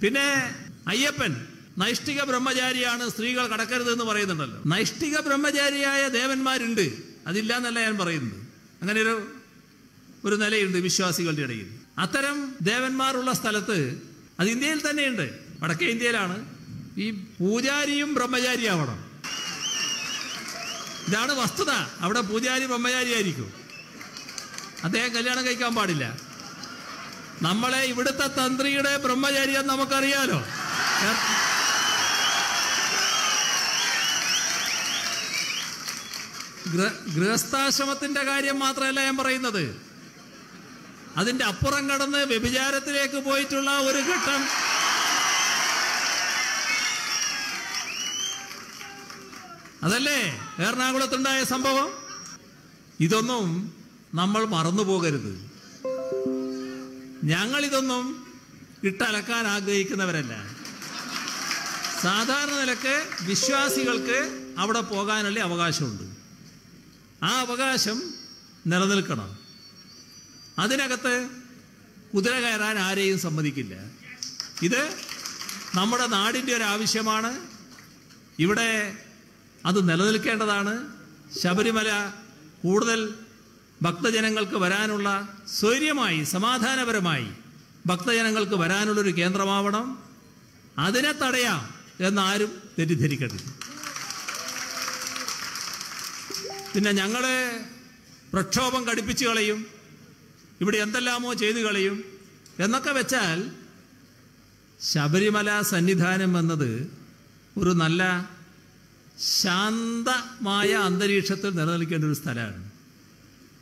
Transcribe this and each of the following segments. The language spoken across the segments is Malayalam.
പിന്നെ അയ്യപ്പൻ നൈഷ്ഠിക ബ്രഹ്മചാരിയാണ് സ്ത്രീകൾ കടക്കരുത് എന്ന് പറയുന്നുണ്ടല്ലോ. നൈഷ്ഠിക ബ്രഹ്മചാരിയായ ദേവന്മാരുണ്ട്. അതില്ല എന്നല്ല ഞാൻ പറയുന്നത്. അങ്ങനെ ഒരു ഒരു നിലയുണ്ട് വിശ്വാസികളുടെ ഇടയിൽ. അത്തരം ദേവന്മാരുള്ള സ്ഥലത്ത് അത് ഇന്ത്യയിൽ തന്നെയുണ്ട്. വടക്കേ ഇന്ത്യയിലാണ്. ഈ പൂജാരിയും ബ്രഹ്മചാരിയാവണം. ഇതാണ് വസ്തുത. അവിടെ പൂജാരി ബ്രഹ്മചാരിയായിരിക്കും. അദ്ദേഹം കല്യാണം കഴിക്കാൻ പാടില്ല. നമ്മളെ ഇവിടുത്തെ തന്ത്രിയുടെ ബ്രഹ്മചര്യം നമുക്കറിയാലോ. ഗൃഹസ്ഥാശ്രമത്തിന്റെ കാര്യം മാത്രമല്ല ഞാൻ പറയുന്നത്. അതിന്റെ അപ്പുറം കടന്ന് വ്യഭിചാരത്തിലേക്ക് പോയിട്ടുള്ള ഒരു ഘട്ടം. അതല്ലേ എറണാകുളത്തുണ്ടായ സംഭവം? ഇതൊന്നും നമ്മൾ മറന്നു പോകരുത് ഞങ്ങൾ ഇതൊന്നും ഇട്ടലക്കാൻ ആഗ്രഹിക്കുന്നവരല്ല. സാധാരണ നിലയ്ക്ക് വിശ്വാസികൾക്ക് അവിടെ പോകാനുള്ള അവകാശമുണ്ട്. ആ അവകാശം നിലനിൽക്കണം. അതിനകത്ത് കുതിര കയറാൻ ആരെയും സമ്മതിക്കില്ല. ഇത് നമ്മുടെ നാടിന്റെ ഒരു ആവശ്യമാണ്. ഇവിടെ അത് നിലനിൽക്കേണ്ടതാണ്. ശബരിമല കൂടുതൽ ഭക്തജനങ്ങൾക്ക് വരാനുള്ള സ്വൈര്യമായി സമാധാനപരമായി ഭക്തജനങ്ങൾക്ക് വരാനുള്ളൊരു കേന്ദ്രമാവണം. അതിനെ തടയാം എന്നാരും തെറ്റിദ്ധരിക്കരുത്. പിന്നെ ഞങ്ങളെ പ്രക്ഷോഭം കടുപ്പിച്ച് കളയും ഇവിടെ എന്തെല്ലാമോ ചെയ്തു കളയും എന്നൊക്കെ വെച്ചാൽ ശബരിമല സന്നിധാനം എന്നത് ഒരു നല്ല ശാന്തമായ അന്തരീക്ഷത്തിൽ നിലനിൽക്കേണ്ട ഒരു സ്ഥലമാണ്.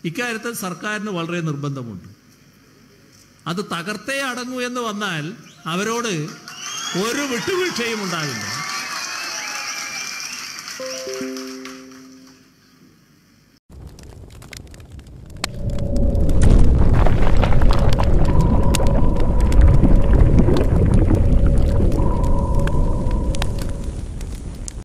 ഇക്കാര്യത്തിൽ സർക്കാരിന് വളരെ നിർബന്ധമുണ്ട്. അത് തകർത്തേ അടങ്ങൂ എന്ന് വന്നാൽ അവരോട് ഒരു വിട്ടുവീഴ്ചയും ഉണ്ടാവില്ല.